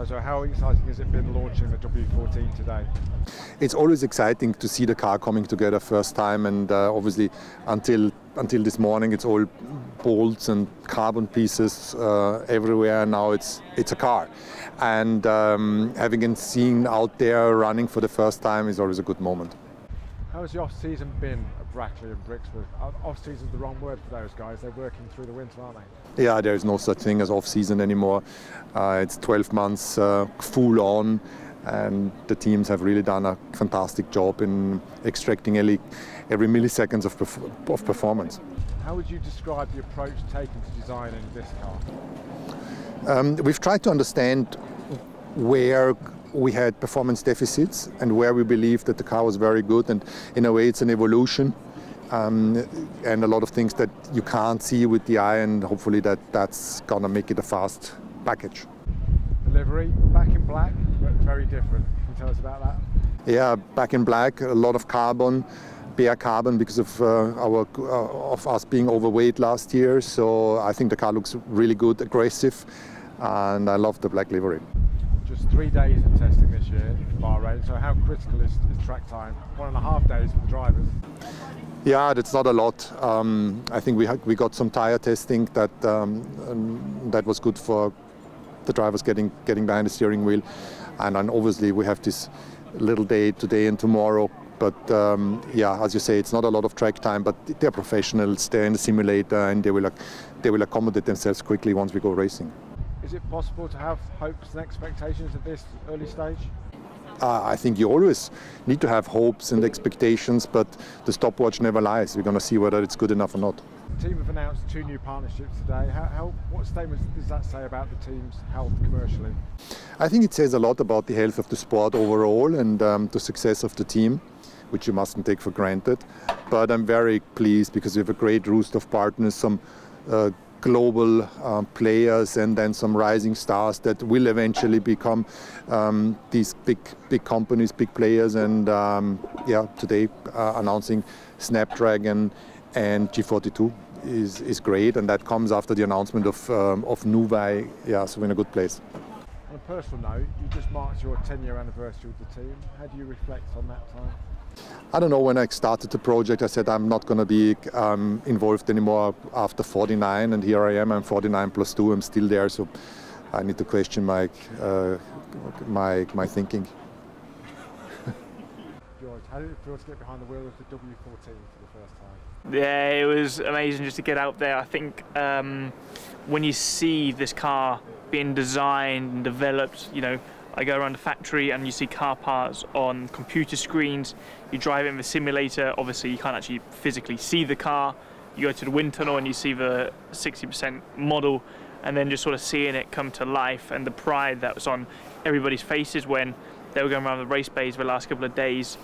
Toto, how exciting has it been launching the W14 today? It's always exciting to see the car coming together first time, and uh, obviously until until this morning it's all bolts and carbon pieces uh, everywhere. And now it's it's a car, and um, having it seen out there running for the first time is always a good moment. How has the off season been Brackley and Brixworth? Off season is the wrong word for those guys. They're working through the winter, aren't they? Yeah, there is no such thing as off season anymore. Uh, it's 12 months uh, full on, and the teams have really done a fantastic job in extracting every, every milliseconds of, perf- of performance. How would you describe the approach taken to designing this car? Um, we've tried to understand where we had performance deficits and where we believed that the car was very good. And in a way, it's an evolution. Um, and a lot of things that you can't see with the eye, and hopefully that that's gonna make it a fast package. Delivery back in black, but very different. Can you tell us about that? Yeah, back in black, a lot of carbon, bare carbon because of uh, our uh, of us being overweight last year. So I think the car looks really good, aggressive, and I love the black livery just three days of testing this year in Bahrain. So how critical is, is track time? One and a half days for the drivers. Yeah, that's not a lot. Um, I think we we got some tire testing that um, that was good for the drivers getting getting behind the steering wheel, and obviously we have this little day today and tomorrow. But um, yeah, as you say, it's not a lot of track time. But they're professionals. They're in the simulator, and they will they will accommodate themselves quickly once we go racing. Is it possible to have hopes and expectations at this early stage? Uh, I think you always need to have hopes and expectations, but the stopwatch never lies. We're going to see whether it's good enough or not. The team have announced two new partnerships today. How, how, what statements does that say about the team's health commercially? I think it says a lot about the health of the sport overall and um, the success of the team, which you mustn't take for granted. But I'm very pleased because we have a great roost of partners, some uh, global um, players and then some rising stars that will eventually become um, these big big companies, big players. And um, yeah, today uh, announcing Snapdragon and G42 is, is great, and that comes after the announcement of um, of Nuvei. Yeah, so we're in a good place. On a personal note, you just marked your 10-year anniversary with the team. How do you reflect on that time? I don't know when I started the project. I said I'm not going to be um, involved anymore after 49, and here I am. I'm 49 plus two. I'm still there, so I need to question my uh, my my thinking. George, how did it feel to get behind the wheel of the W14 for the first time? Yeah, it was amazing just to get out there. I think um, when you see this car being designed and developed, you know, I go around the factory and you see car parts on computer screens. You drive in the simulator, obviously you can't actually physically see the car. You go to the wind tunnel and you see the 60% model and then just sort of seeing it come to life and the pride that was on everybody's faces when they were going around the race bays for the last couple of days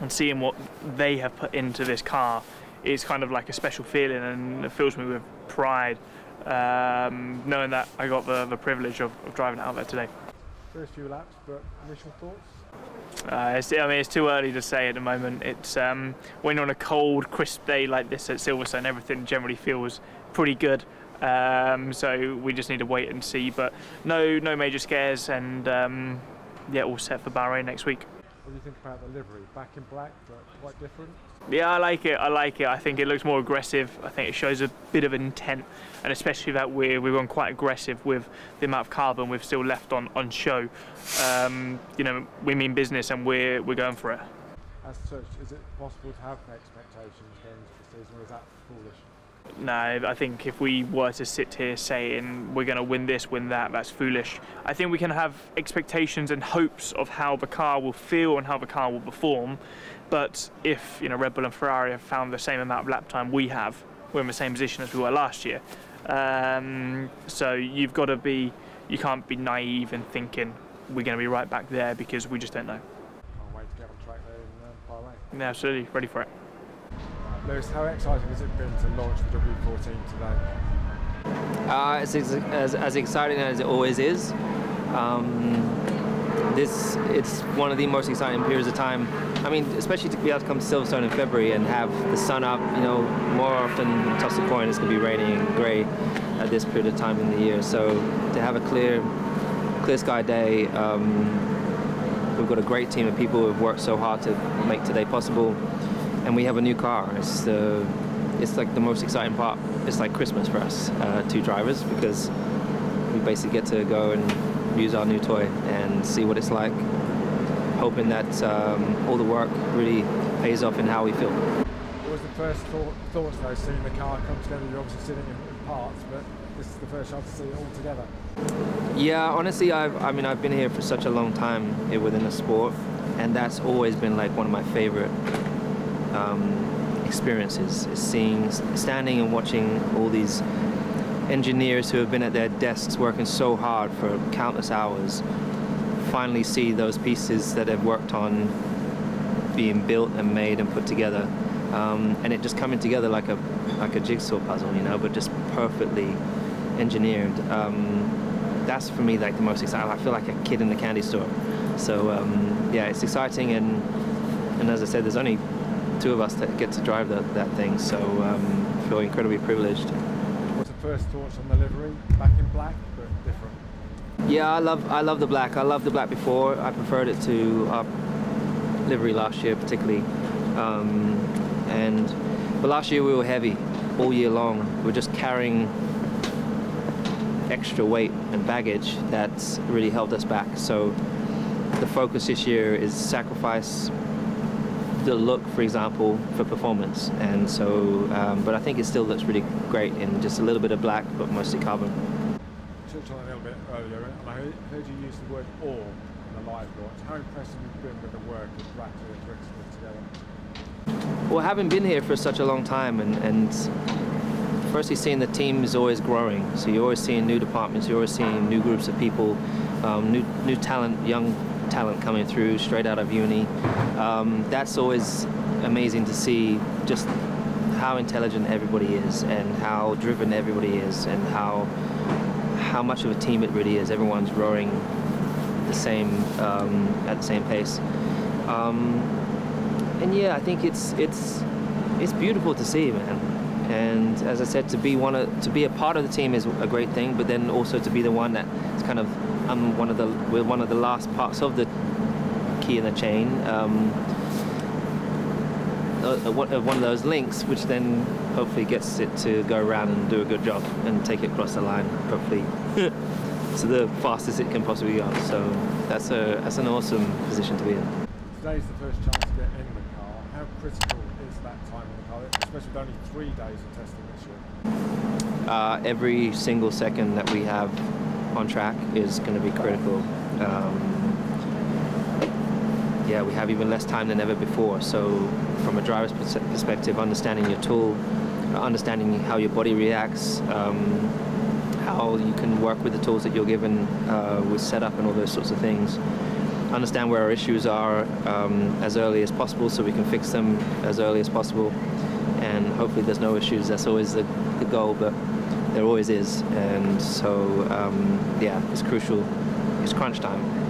and seeing what they have put into this car is kind of like a special feeling and it fills me with pride um, knowing that I got the, the privilege of, of driving out there today first few laps, but initial thoughts? Uh, I mean, it's too early to say at the moment. It's um, when on a cold, crisp day like this at Silverstone, everything generally feels pretty good. Um, so we just need to wait and see. But no, no major scares, and um, yeah, all set for Bahrain next week. What do you think about the livery? Back in black, but quite different? Yeah, I like it. I like it. I think it looks more aggressive. I think it shows a bit of intent, and especially that we're we're going quite aggressive with the amount of carbon we've still left on on show. Um, you know, we mean business, and we're we're going for it. As such, is it possible to have expectations going into the season, or is that foolish? No, I think if we were to sit here saying we're going to win this, win that, that's foolish. I think we can have expectations and hopes of how the car will feel and how the car will perform. But if you know Red Bull and Ferrari have found the same amount of lap time we have, we're in the same position as we were last year. Um, so you've got to be, you can't be naive and thinking we're going to be right back there because we just don't know. Can't wait to get on track there in Bahrain. Yeah, absolutely, ready for it. Lewis, how exciting has it been to launch the W14 today? Uh, it's ex as, as exciting as it always is. Um, this it's one of the most exciting periods of time. I mean, especially to be able to come to Silverstone in February and have the sun up. You know, more often toss the coin, it's going to be raining and grey at this period of time in the year. So to have a clear clear sky day. Um, we've got a great team of people who have worked so hard to make today possible, and we have a new car. It's the it's like the most exciting part. It's like Christmas for us, uh, two drivers, because we basically get to go and use our new toy and see what it's like. Hoping that um, all the work really pays off in how we feel. What was the first thought, thoughts though, seeing the car come together? You're obviously sitting in, in parts, but this is the first chance to see it all together. Yeah, honestly, I've, I mean, I've been here for such a long time here within the sport, and that's always been like one of my favorite um, experiences is seeing, standing and watching all these engineers who have been at their desks working so hard for countless hours finally see those pieces that they've worked on being built and made and put together. Um, and it just coming together like a like a jigsaw puzzle, you know, but just perfectly engineered. Um, that's for me like the most exciting. I feel like a kid in the candy store. So um, yeah, it's exciting, and and as I said, there's only two of us that get to drive the, that thing. So um, I feel incredibly privileged. What's the first thoughts on the livery? Back in black, but different. Yeah, I love I love the black. I loved the black before. I preferred it to our livery last year, particularly. Um, and but last year we were heavy all year long. We are just carrying extra weight and baggage that's really held us back. So the focus this year is sacrifice the look, for example, for performance. And so, um, but I think it still looks really great in just a little bit of black, but mostly carbon. You touched on a little bit earlier, and I heard, heard you use the word "all" in the live launch. How impressed have you been with the work of Brackley and Brixworth together? Well, having been here for such a long time, and, and firstly seeing the team is always growing. So you're always seeing new departments, you're always seeing new groups of people, um, new new talent, young talent coming through straight out of uni. Um, that's always amazing to see just how intelligent everybody is and how driven everybody is and how how much of a team it really is. Everyone's rowing the same um, at the same pace. Um, and yeah, I think it's it's it's beautiful to see, man. And as I said, to be one of, to be a part of the team is a great thing, but then also to be the one that is kind of I'm one of the we're one of the last parts of the key in the chain. Um, uh, uh, one of those links, which then hopefully gets it to go around and do a good job and take it across the line, hopefully to the fastest it can possibly go. So that's a that's an awesome position to be in. Today's the first chance to get in the car. How critical is that time in the car, especially with only three days of testing this year? Uh, every single second that we have on track is going to be critical. Um, yeah, we have even less time than ever before. So, from a driver's perspective, understanding your tool, understanding how your body reacts, um, how you can work with the tools that you're given uh, with setup and all those sorts of things. Understand where our issues are um, as early as possible so we can fix them as early as possible. And hopefully, there's no issues. That's always the, the goal. But there always is, and so um, yeah, it's crucial. It's crunch time.